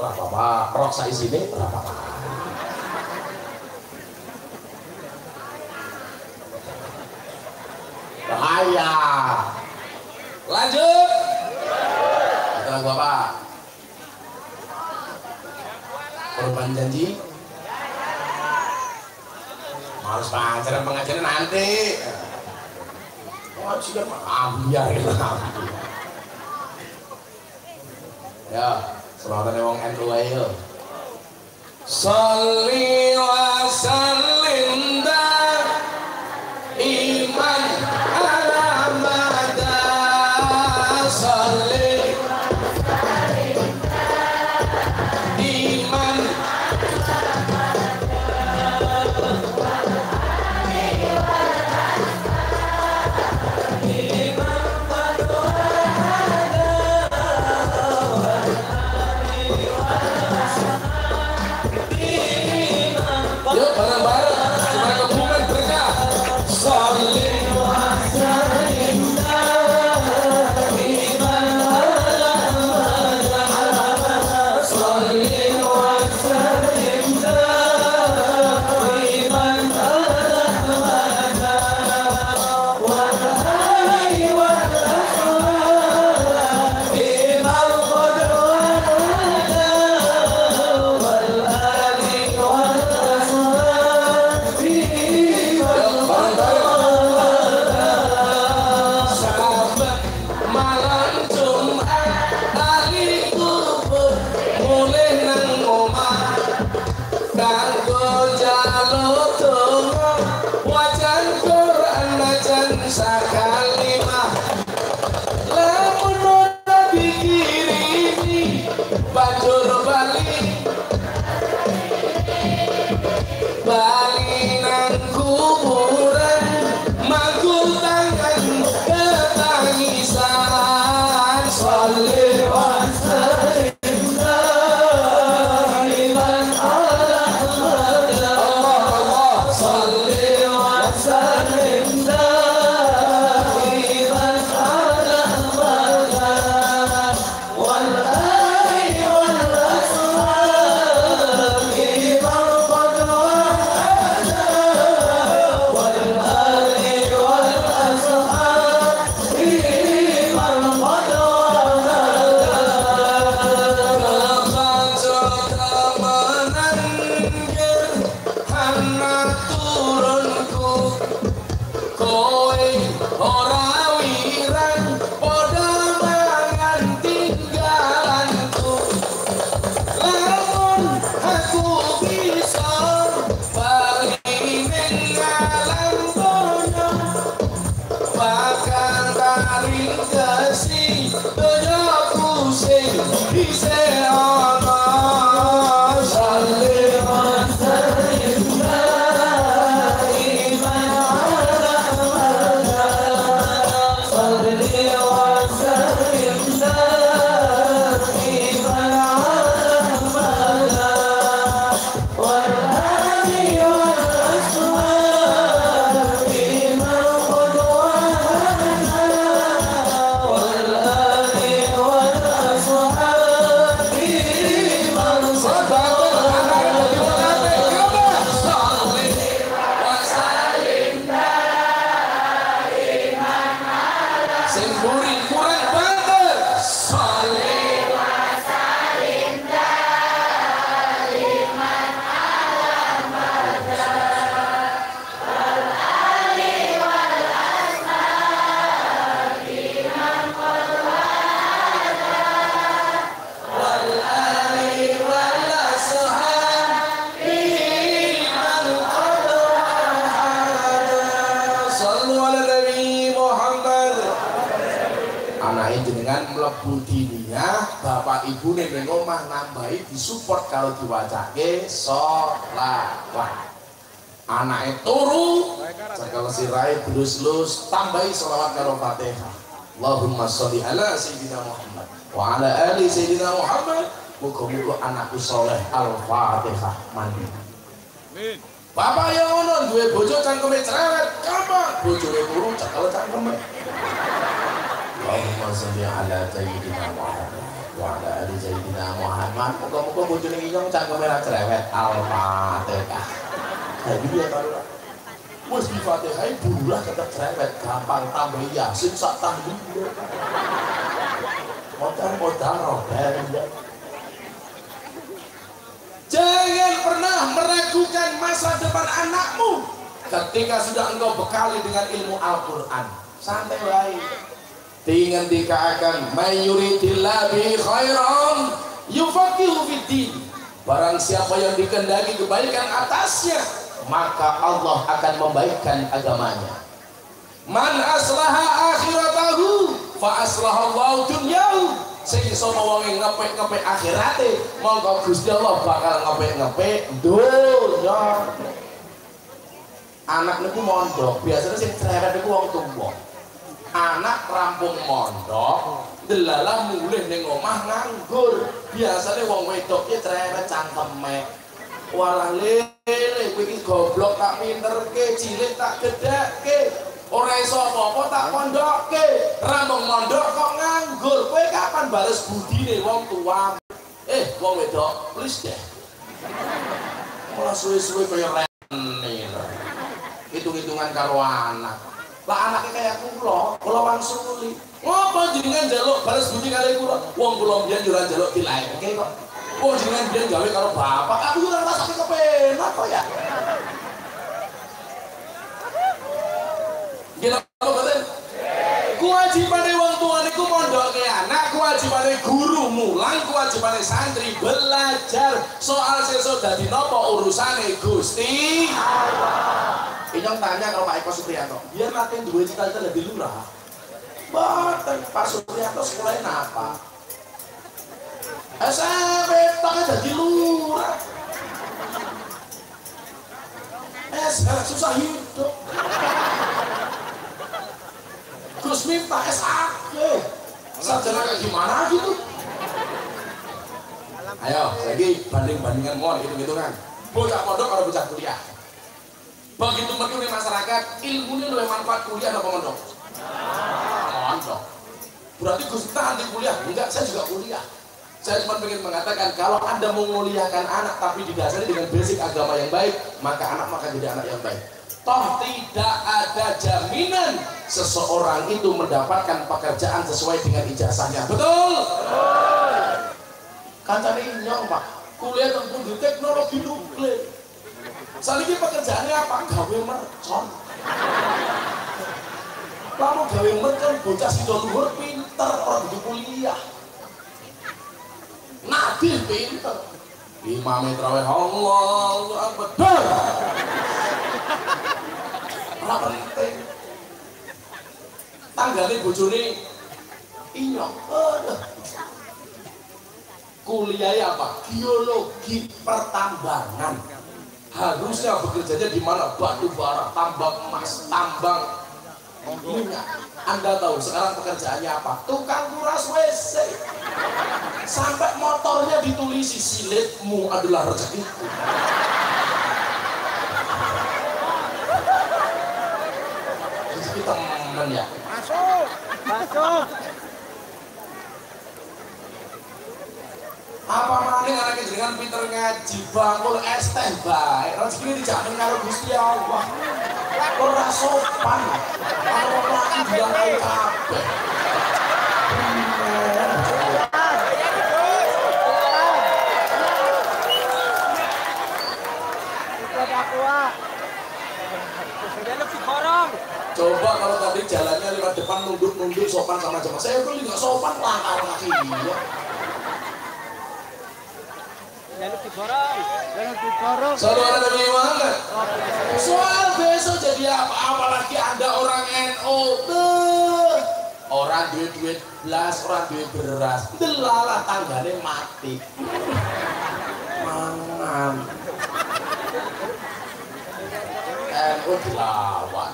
dangdutke apa? Rock saisine apa? Bahaya. Lanjut. Kita lagu apa? Korban janji. Males pacaran pengajaran nanti. Oh, sudah ambiar ya. Ya, selawatan wong NU ae. Salli wa sallim Hare Jenengan mlebu dininya, bapak ibu ning ning omah nambahi disupport kalau diwacake sholawat. Anake turu, cekel sirahe blus-lus, tambahi sholawat karo Fatihah. Allahumma sholli ala sayyidina Muhammad wa ala ali sayyidina Muhammad. Muga-muga anakku soleh Al-Fatihah mandi. Amin. Bapak yang ngono duwe bojo cangkeme cerewet, kapan bojone turu cekel cangkeme. Allahumma sholli ala sayyidina Muhammad wa ala ali sayyidina Muhammad. Muga-muga bojone inyong cangkeme ra cerewet. Al-Fatihah. Jadi ya kalau Wes di Fatihah burulah kata cerewet gampang tambah yasin sak tahun. Modal-modal roda Jangan pernah meragukan masa depan anakmu ketika sudah engkau bekali dengan ilmu Al-Quran. Santai baik. Dengan dikatakan mayuridillah bi khairan yufaqihu fiddin. Barang siapa yang dikendaki kebaikan atasnya, maka Allah akan membaikkan agamanya. Man aslaha akhiratahu fa aslaha Allah dunyahu sing iso wonge ngepek-ngepek akhirate monggo Gusti Allah bakal ngepek-ngepek donya anak niku mondok biasanya sing cerewet niku wong tuwa anak rampung mondok delalah mulih ning omah nganggur. Biasanya wong wedok ki cerewet cangkeme. Walah lele kowe iki goblok tak pinterke cilik tak gedhekke ora iso apa-apa tak pondokke ramung mondok kok nganggur. Kowe kapan bales budine wong tua? Eh wong wedok please deh. Malah suwe-suwe kaya renir hitung-hitungan karo anak lah anaknya kayak kula kula wang suli ngapa jenengan jaluk balas budi kali kula? Wong kula mbiyen yo ora jaluk dilaeke kok? Wong jenengan mbiyen gawe karo bapak aku ora rasake kepenak kok ya. Gila apa betul? Kewajibane wong tua niku mondoke anak, kewajibane guru mulang, kewajibane santri belajar. Soal sesuk dadi napa urusane Gusti? Allah. Inyong tanya kalau Pak Eko Supriyanto, biar makin dua cita-cita dadi lurah. Boten Pak Supriyanto sekolahnya apa? SMP tak dadi lurah. Eh, sekarang susah hidup. Gus Miftah SAK sarjana kayak gimana gitu ayo lagi banding-bandingan mohon hitung-hitungan bocah pondok kalau bocah kuliah begitu mereka di masyarakat ilmunya lebih manfaat kuliah atau pondok pondok berarti Gus Miftah anti kuliah? Enggak saya juga kuliah. Saya cuma ingin mengatakan kalau anda menguliahkan anak tapi didasari dengan basic agama yang baik maka anak maka jadi anak yang baik. Toh tidak ada jaminan seseorang itu mendapatkan pekerjaan sesuai dengan ijazahnya. Betul? kan cari nyong pak. Kuliah tentang teknologi nuklir saat ini pekerjaannya apa? gawe mercon. Lalu gawe mercon bocah si luhur pinter orang itu kuliah. Nabi pinter. Imam terawih Allah Akbar. Ora penting. Tanggane bojone inyong. Aduh. Kuliah apa? Geologi pertambangan harusnya bekerjanya di mana? Batu bara tambang emas tambang. Minyak anda tahu sekarang pekerjaannya apa? Tukang kuras WC. Sampai motornya ditulisi silitmu adalah rezekiku. Teman ya. Masuk. Masuk. Apa maning anak jenengan pinter ngaji bangkul es teh baik rezeki dijamin karo Gusti Allah ora sopan karo laki. Jaluk si korong. coba kalau tadi jalannya lewat depan nunduk-nunduk sopan sama jemaah saya tuh nggak sopan langkah kaki dia Saudara Nabi Muhammad soal besok jadi apa apalagi ada orang NO tuh orang duit duit belas orang duit beras. Delalah tanggane mati. Mangan. NO dilawan.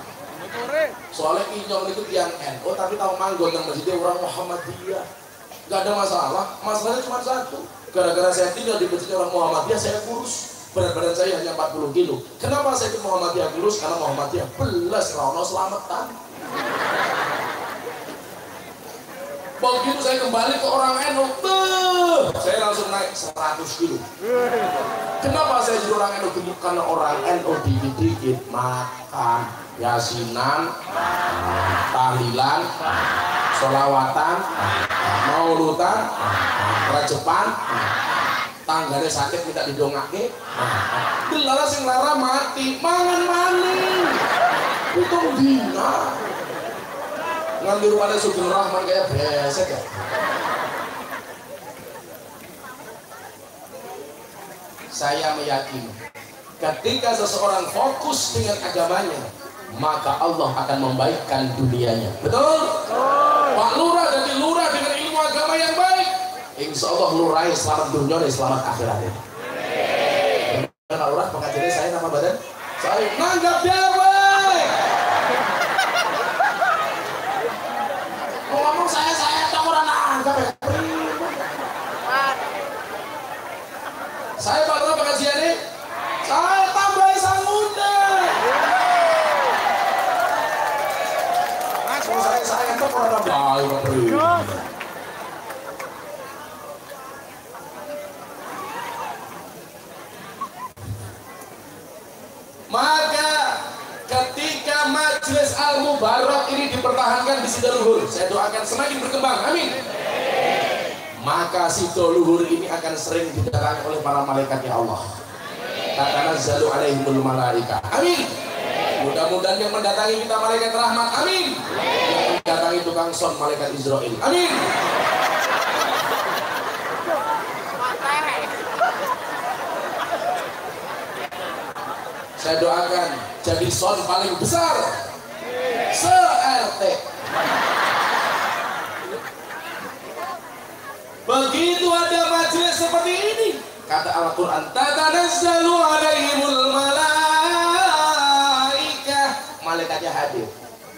Soalnya inyong itu tiang NO tapi tahu manggon yang masjidnya orang Muhammadiyah gak ada masalah. Masalahnya cuma satu. Gara-gara saya tinggal di masjid orang Muhammadiyah saya kurus. Berat badan saya hanya 40 kilo. Kenapa saya ikut Muhammadiyah kurus? Karena Muhammadiyah belas rano selamatan. Begitu saya kembali ke orang NU tuh saya langsung naik 100 kilo. Kenapa saya jadi orang NU gemuk karena orang NU dikit-dikit. Makan yasinan tahlilan solawatan maulutan rajepan tanggane sakit minta didongake. Dilara sing lara mati mangan maning itu dina. Nganti rupanya Sugeng Rahman kayak besek ya. Saya meyakini ketika seseorang fokus dengan agamanya maka Allah akan membaikkan dunianya. Betul? Pak Lurah jadi lurah dengan ilmu agama yang baik insya Allah lurah selamat dunia dan selamat akhirat Pak Lurah pengajarnya saya nama badan saya nanggap dewe mau ngomong saya saya tak orang nanggap ya saya Pak Lurah pengajiannya saya tambah sang muda saya saya tak orang baik Maka ketika majelis al mubarak ini dipertahankan di Sidaluhur, saya doakan semakin berkembang. Amin. Maka Sidaluhur ini akan sering didatangi oleh para malaikatnya Allah. Karena zalu alaihimul malaika. Amin. Mudah-mudahan yang mendatangi kita malaikat rahmat. Amin. Yang mendatangi tukang son malaikat Israel. Amin. Saya doakan jadi son paling besar se RT. Begitu ada majelis seperti ini, kata Al-Quran, tatanazzalu alaihimul malaika. Malaikatnya hadir.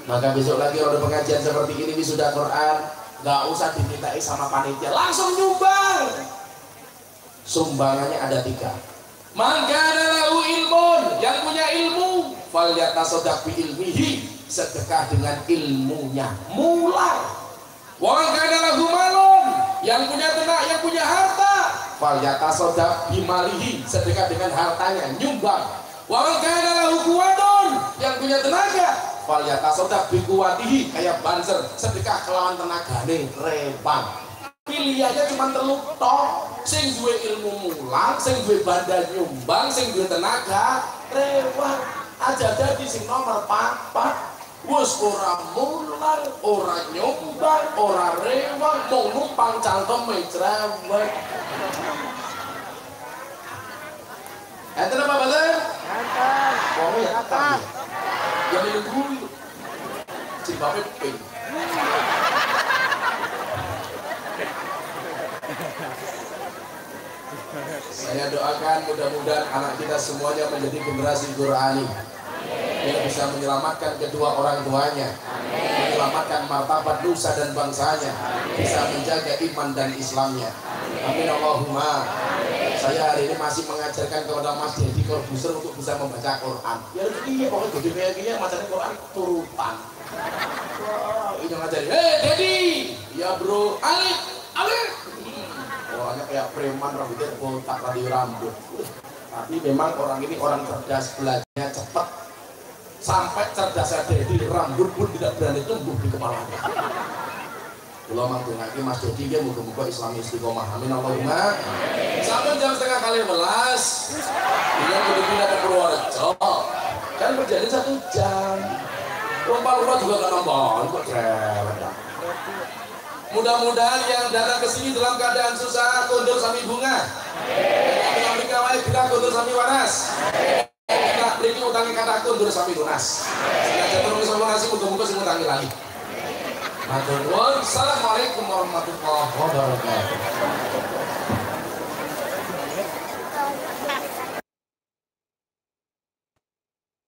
Maka besok lagi ada pengajian seperti ini sudah Quran, nggak usah dimintai sama panitia, langsung nyumbang. Sumbangannya ada tiga. Maka lahu ilmun yang punya ilmu fal yatasaddaq bi ilmihi sedekah dengan ilmunya. Mulai. Wa kana lahu malun yang punya ternak yang punya harta. Fal yatasaddaq bi malihi sedekah dengan hartanya nyumbang. Wa kana lahu quwatun yang punya tenaga. Fal yatasaddaq bi quwatihi kayak banser sedekah kelawan tenagane rebang. Pilihannya cuma teluk tok. Sing duwe ilmu mulang sing duwe badan nyumbang sing duwe tenaga rewang aja jadi sing nomor papat wis ora mulang ora nyumbang ora rewang mau numpang cangkem cerewet Enten apa betul? Enten. Wong ya apa? Ya minggu. Sing bape ping. Saya doakan mudah-mudahan anak kita semuanya menjadi generasi Qurani yang bisa menyelamatkan kedua orang tuanya, menyelamatkan martabat nusa dan bangsanya, bisa menjaga iman dan Islamnya. Amin. Allahumma. Saya hari ini masih mengajarkan kepada Mas Dedi Corbuzier untuk bisa membaca Quran. Ya iya pokoknya gede kayak gini macamnya Quran turutan. Wah, ini ngajarin, hei Dedi, ya bro, Alif, Alif, orangnya kayak preman rambutnya botak radio rambut. Tapi memang orang ini orang cerdas belajarnya cepat sampai cerdasnya Dedi rambut pun tidak berani tumbuh di kepalanya kalau mantu lagi Mas Dodi dia muka-muka Islam istiqomah amin Allahumma sampai jam setengah kali belas dia udah pindah ke Purworejo kan berjalan satu jam Rumpah rumah juga gak nambah, kok cerewet dah. Mudah-mudahan yang datang ke sini dalam keadaan susah kundur sami bunga. Yang Amerika wae kita kundur sami waras. Kita beri utangi kata kundur sami lunas. Sengaja terus sama nasi muga-muga sing utangi lagi. Matur. Assalamualaikum warahmatullahi wabarakatuh.